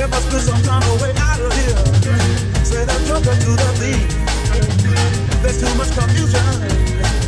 There must some time of out of here. Say to the. There's too much confusion.